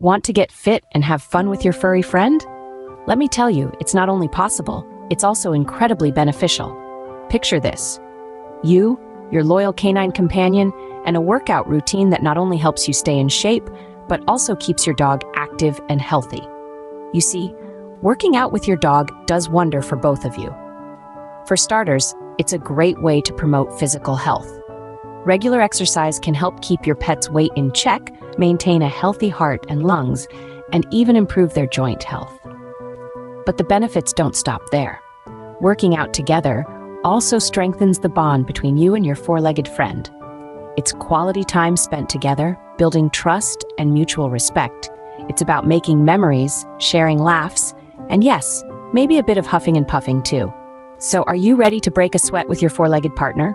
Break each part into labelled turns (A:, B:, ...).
A: Want to get fit and have fun with your furry friend? Let me tell you, it's not only possible, it's also incredibly beneficial. Picture this you, your loyal canine companion, and a workout routine that not only helps you stay in shape, but also keeps your dog active and healthy. You see, working out with your dog does wonder for both of you. For starters, it's a great way to promote physical health. Regular exercise can help keep your pet's weight in check, maintain a healthy heart and lungs, and even improve their joint health. But the benefits don't stop there. Working out together also strengthens the bond between you and your four legged friend. It's quality time spent together, building trust and mutual respect. It's about making memories, sharing laughs, and yes, maybe a bit of huffing and puffing too. So, are you ready to break a sweat with your four legged partner?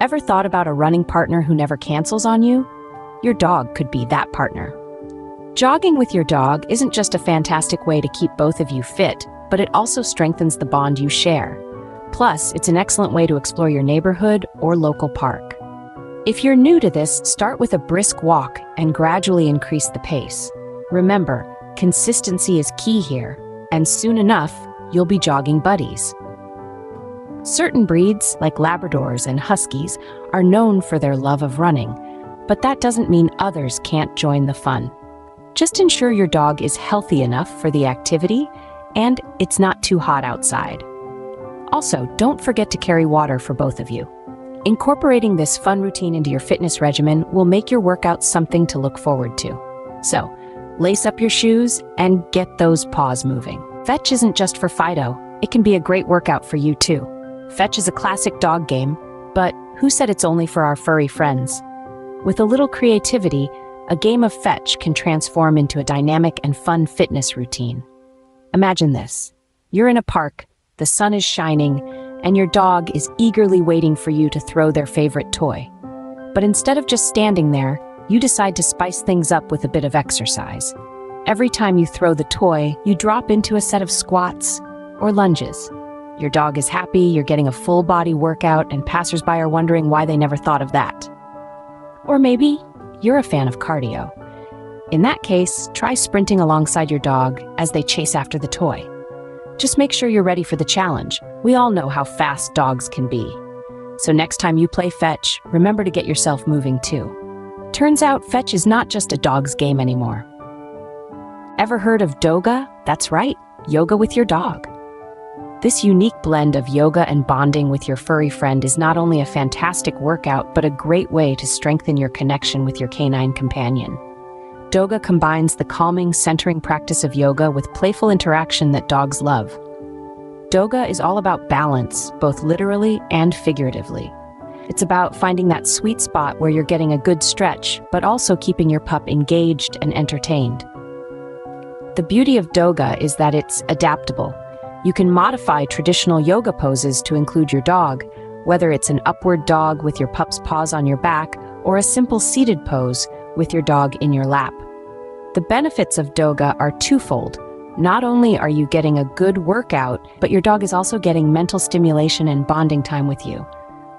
A: Ever thought about a running partner who never cancels on you? Your dog could be that partner. Jogging with your dog isn't just a fantastic way to keep both of you fit, but it also strengthens the bond you share. Plus, it's an excellent way to explore your neighborhood or local park. If you're new to this, start with a brisk walk and gradually increase the pace. Remember, consistency is key here, and soon enough, you'll be jogging buddies. Certain breeds, like Labradors and Huskies, are known for their love of running, but that doesn't mean others can't join the fun. Just ensure your dog is healthy enough for the activity and it's not too hot outside. Also, don't forget to carry water for both of you. Incorporating this fun routine into your fitness regimen will make your workouts something to look forward to. So, lace up your shoes and get those paws moving. Fetch isn't just for Fido, it can be a great workout for you too. Fetch is a classic dog game, but who said it's only for our furry friends? With a little creativity, a game of fetch can transform into a dynamic and fun fitness routine. Imagine this. You're in a park, the sun is shining, and your dog is eagerly waiting for you to throw their favorite toy. But instead of just standing there, you decide to spice things up with a bit of exercise. Every time you throw the toy, you drop into a set of squats or lunges. Your dog is happy, you're getting a full body workout, and passersby are wondering why they never thought of that. Or maybe you're a fan of cardio. In that case, try sprinting alongside your dog as they chase after the toy. Just make sure you're ready for the challenge. We all know how fast dogs can be. So next time you play fetch, remember to get yourself moving too. Turns out fetch is not just a dog's game anymore. Ever heard of doga? That's right, yoga with your dog. This unique blend of yoga and bonding with your furry friend is not only a fantastic workout, but a great way to strengthen your connection with your canine companion. Doga combines the calming, centering practice of yoga with playful interaction that dogs love. Doga is all about balance, both literally and figuratively. It's about finding that sweet spot where you're getting a good stretch, but also keeping your pup engaged and entertained. The beauty of Doga is that it's adaptable. You can modify traditional yoga poses to include your dog, whether it's an upward dog with your pup's paws on your back or a simple seated pose with your dog in your lap. The benefits of Doga are twofold. Not only are you getting a good workout, but your dog is also getting mental stimulation and bonding time with you.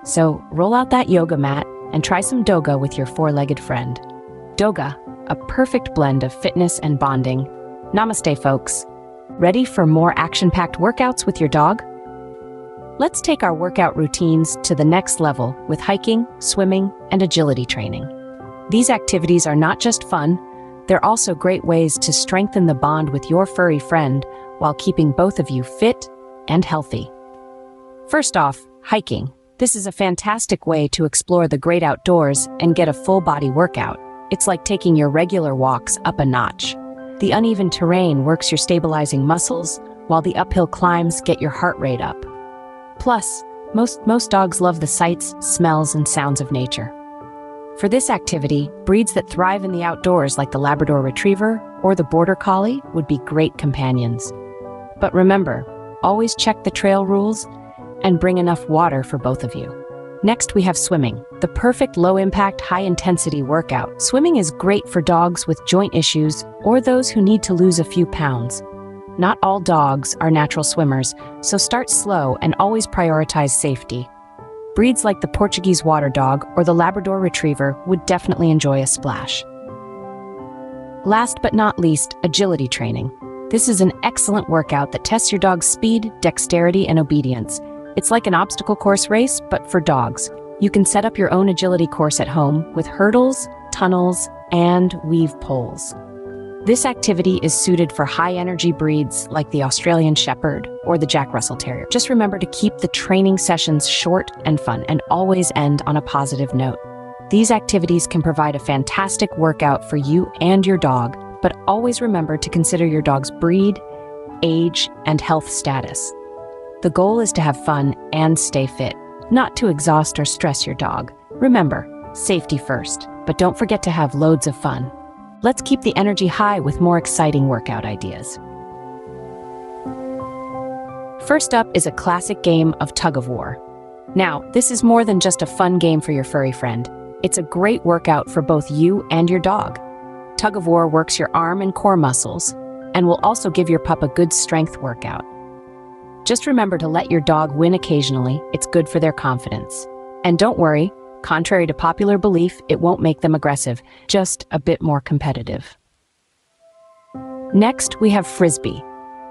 A: So roll out that yoga mat and try some Doga with your four legged friend. Doga, a perfect blend of fitness and bonding. Namaste, folks. Ready for more action packed workouts with your dog? Let's take our workout routines to the next level with hiking, swimming, and agility training. These activities are not just fun, they're also great ways to strengthen the bond with your furry friend while keeping both of you fit and healthy. First off, hiking. This is a fantastic way to explore the great outdoors and get a full body workout. It's like taking your regular walks up a notch. The uneven terrain works your stabilizing muscles, while the uphill climbs get your heart rate up. Plus, most, most dogs love the sights, smells, and sounds of nature. For this activity, breeds that thrive in the outdoors like the Labrador Retriever or the Border Collie would be great companions. But remember, always check the trail rules and bring enough water for both of you. Next, we have swimming, the perfect low impact, high intensity workout. Swimming is great for dogs with joint issues or those who need to lose a few pounds. Not all dogs are natural swimmers, so start slow and always prioritize safety. Breeds like the Portuguese water dog or the Labrador retriever would definitely enjoy a splash. Last but not least, agility training. This is an excellent workout that tests your dog's speed, dexterity, and obedience. It's like an obstacle course race, but for dogs. You can set up your own agility course at home with hurdles, tunnels, and weave poles. This activity is suited for high energy breeds like the Australian Shepherd or the Jack Russell Terrier. Just remember to keep the training sessions short and fun and always end on a positive note. These activities can provide a fantastic workout for you and your dog, but always remember to consider your dog's breed, age, and health status. The goal is to have fun and stay fit, not to exhaust or stress your dog. Remember, safety first, but don't forget to have loads of fun. Let's keep the energy high with more exciting workout ideas. First up is a classic game of tug of war. Now, this is more than just a fun game for your furry friend. It's a great workout for both you and your dog. Tug of war works your arm and core muscles and will also give your pup a good strength workout. Just remember to let your dog win occasionally, it's good for their confidence. And don't worry, Contrary to popular belief, it won't make them aggressive, just a bit more competitive. Next, we have Frisbee.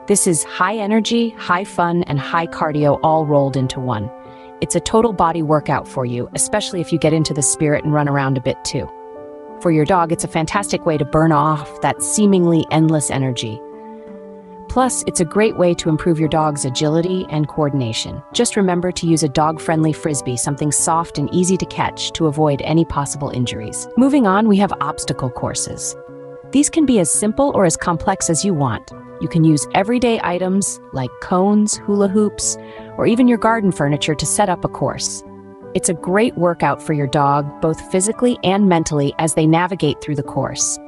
A: This is high energy, high fun, and high cardio all rolled into one. It's a total body workout for you, especially if you get into the spirit and run around a bit too. For your dog, it's a fantastic way to burn off that seemingly endless energy. Plus, it's a great way to improve your dog's agility and coordination. Just remember to use a dog-friendly frisbee, something soft and easy to catch to avoid any possible injuries. Moving on, we have obstacle courses. These can be as simple or as complex as you want. You can use everyday items like cones, hula hoops, or even your garden furniture to set up a course. It's a great workout for your dog, both physically and mentally, as they navigate through the course.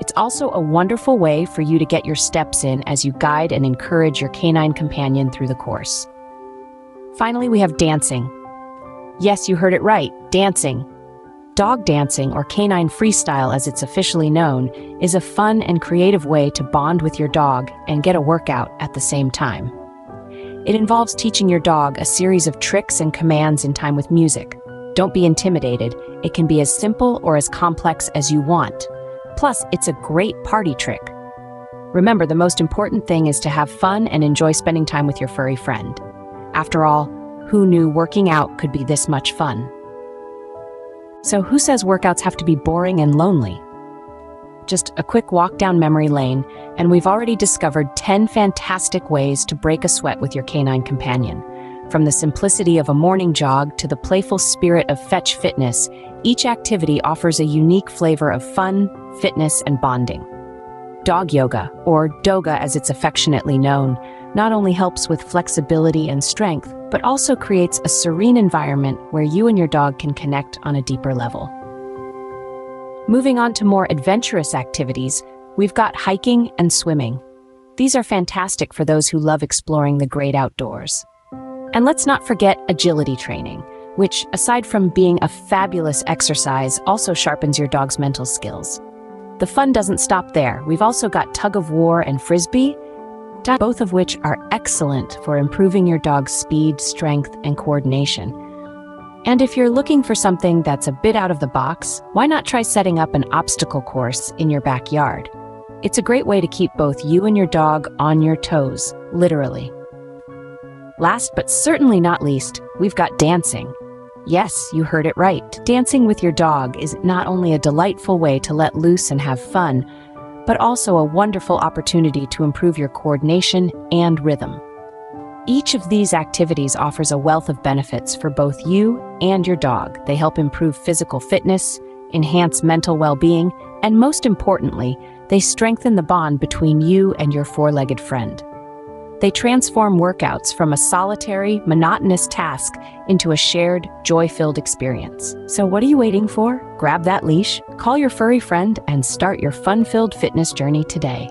A: It's also a wonderful way for you to get your steps in as you guide and encourage your canine companion through the course. Finally, we have dancing. Yes, you heard it right, dancing. Dog dancing, or canine freestyle as it's officially known, is a fun and creative way to bond with your dog and get a workout at the same time. It involves teaching your dog a series of tricks and commands in time with music. Don't be intimidated, it can be as simple or as complex as you want. Plus, it's a great party trick. Remember, the most important thing is to have fun and enjoy spending time with your furry friend. After all, who knew working out could be this much fun? So who says workouts have to be boring and lonely? Just a quick walk down memory lane, and we've already discovered 10 fantastic ways to break a sweat with your canine companion. From the simplicity of a morning jog to the playful spirit of fetch fitness, each activity offers a unique flavor of fun, fitness, and bonding. Dog yoga, or doga as it's affectionately known, not only helps with flexibility and strength, but also creates a serene environment where you and your dog can connect on a deeper level. Moving on to more adventurous activities, we've got hiking and swimming. These are fantastic for those who love exploring the great outdoors. And let's not forget agility training, which, aside from being a fabulous exercise, also sharpens your dog's mental skills. The fun doesn't stop there. We've also got tug of war and frisbee, both of which are excellent for improving your dog's speed, strength, and coordination. And if you're looking for something that's a bit out of the box, why not try setting up an obstacle course in your backyard? It's a great way to keep both you and your dog on your toes, literally. Last but certainly not least, we've got dancing. Yes, you heard it right. Dancing with your dog is not only a delightful way to let loose and have fun, but also a wonderful opportunity to improve your coordination and rhythm. Each of these activities offers a wealth of benefits for both you and your dog. They help improve physical fitness, enhance mental well-being, and most importantly, they strengthen the bond between you and your four-legged friend. They transform workouts from a solitary, monotonous task into a shared, joy-filled experience. So what are you waiting for? Grab that leash, call your furry friend, and start your fun-filled fitness journey today.